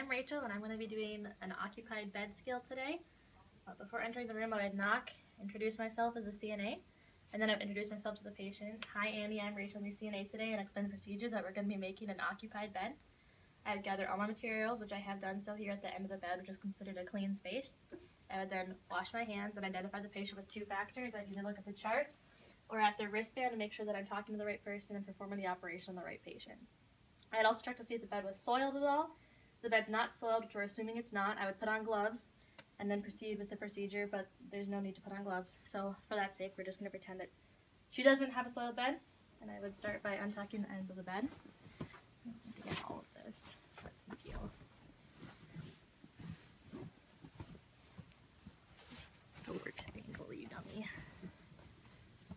I'm Rachel and I'm going to be doing an occupied bed skill today. Uh, before entering the room I would knock, introduce myself as a CNA, and then I would introduce myself to the patient. Hi Annie, I'm Rachel, your CNA today and explain the procedure that we're going to be making an occupied bed. I would gather all my materials, which I have done so here at the end of the bed, which is considered a clean space. I would then wash my hands and identify the patient with two factors. I'd either look at the chart or at their wristband to make sure that I'm talking to the right person and performing the operation on the right patient. I'd also check to see if the bed was soiled at all. The bed's not soiled, which we're assuming it's not, I would put on gloves and then proceed with the procedure, but there's no need to put on gloves. So for that sake, we're just going to pretend that she doesn't have a soiled bed, and I would start by untucking the end of the bed. to get all of this. Thank you. The works angle, you dummy.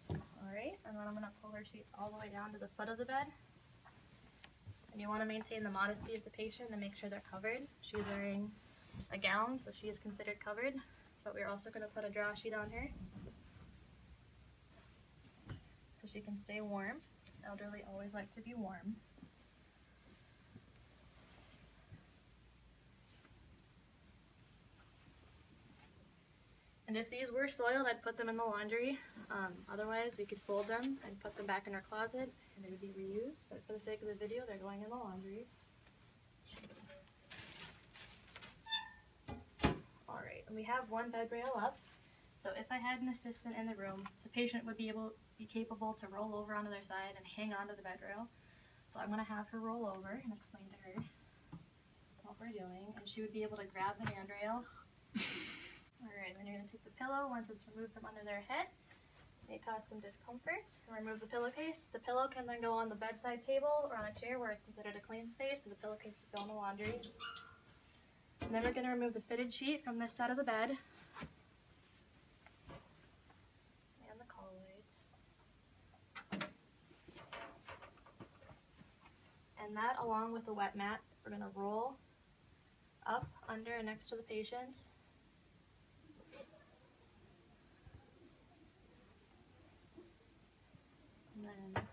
Alright, and then I'm going to pull her sheets all the way down to the foot of the bed. You want to maintain the modesty of the patient and make sure they're covered. She's wearing a gown, so she is considered covered, but we're also going to put a draw sheet on her so she can stay warm. Elderly always like to be warm. And if these were soiled, I'd put them in the laundry. Um, otherwise, we could fold them and put them back in our closet and they would be reused. But for the sake of the video, they're going in the laundry. Alright, and we have one bed rail up. So if I had an assistant in the room, the patient would be able be capable to roll over onto their side and hang onto the bed rail. So I'm going to have her roll over and explain to her what we're doing. And she would be able to grab the handrail Alright, then you're going to take the pillow once it's removed from under their head. May cause some discomfort. Remove the pillowcase. The pillow can then go on the bedside table or on a chair where it's considered a clean space, and the pillowcase would go in the laundry. And then we're going to remove the fitted sheet from this side of the bed. And the collar And that, along with the wet mat, we're going to roll up, under, and next to the patient. And then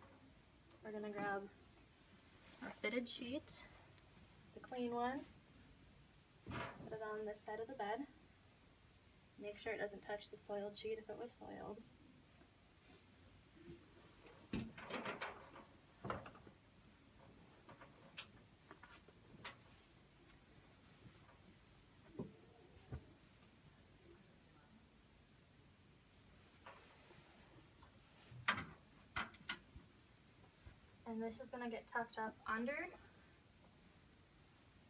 we're gonna grab our fitted sheet, the clean one, put it on this side of the bed. Make sure it doesn't touch the soiled sheet if it was soiled. And this is going to get tucked up under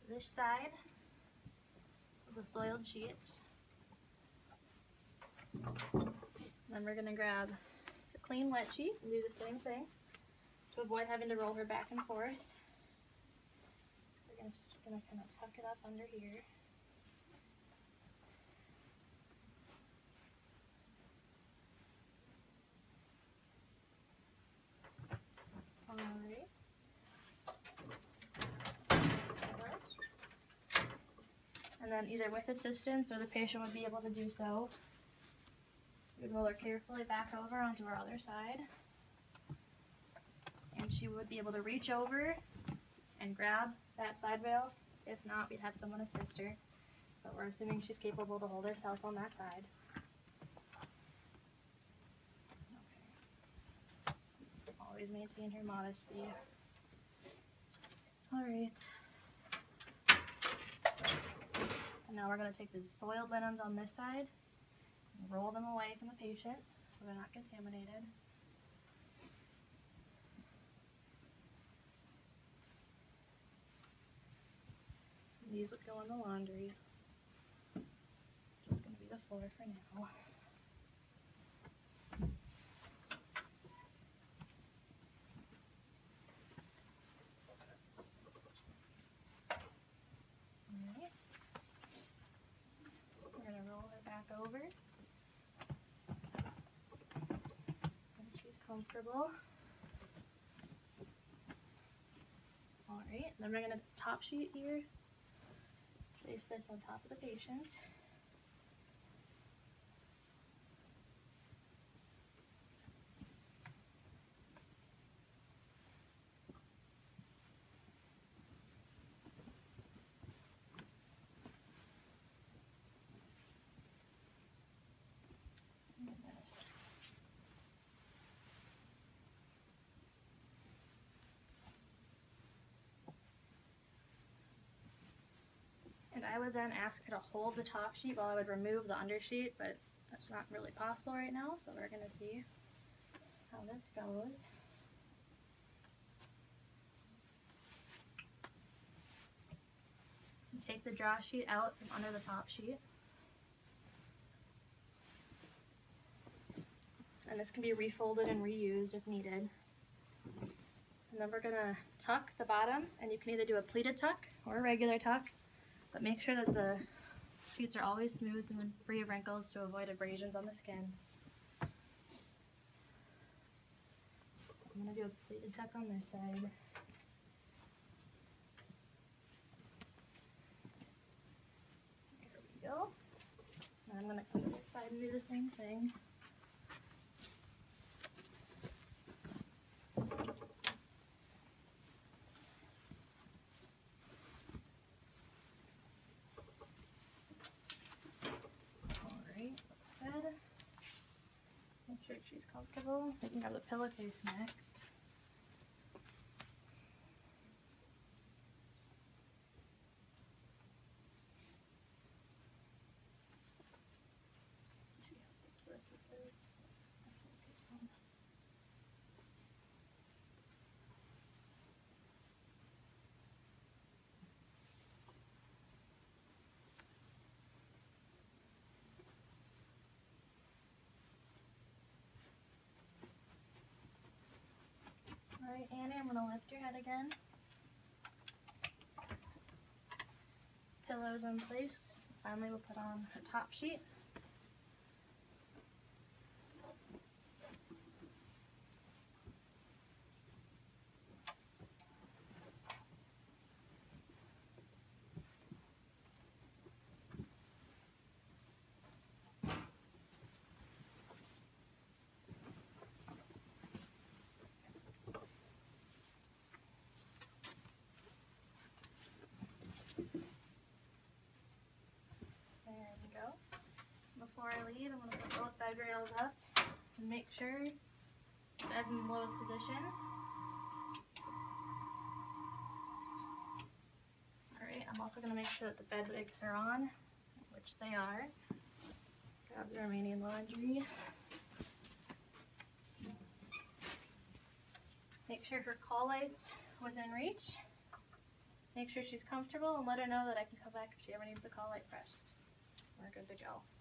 this side of the soiled sheets. Then we're going to grab the clean wet sheet and do the same thing to avoid having to roll her back and forth. We're going to kind of tuck it up under here. And then either with assistance or the patient would be able to do so. We'd roll her carefully back over onto her other side. And she would be able to reach over and grab that side rail. If not, we'd have someone assist her. But we're assuming she's capable to hold herself on that side. Okay. Always maintain her modesty. Alright. And now we're going to take the soiled linens on this side and roll them away from the patient so they're not contaminated. These would go in the laundry. Just going to be the floor for now. And she's comfortable. Alright, then we're going to top sheet here. Place this on top of the patient. Would then ask her to hold the top sheet while I would remove the undersheet, but that's not really possible right now, so we're gonna see how this goes. Take the draw sheet out from under the top sheet. And this can be refolded and reused if needed. And then we're gonna tuck the bottom, and you can either do a pleated tuck or a regular tuck, but make sure that the sheets are always smooth and free of wrinkles to avoid abrasions on the skin. I'm gonna do a pleated tuck on this side. There we go. And I'm gonna come to this side and do the same thing. Alright, looks good. Make sure she's comfortable. We can grab the pillowcase next. See how this is. Let's put the pillowcase on. I'm gonna lift your head again. Pillows in place. Finally, we'll put on her top sheet. There we go. Before I leave, I'm going to put rails up and make sure the bed's in the lowest position. Alright, I'm also going to make sure that the bed wigs are on, which they are. Grab the remaining laundry. Make sure her call light's within reach. Make sure she's comfortable and let her know that I can come back if she ever needs the call light pressed. We're good to go.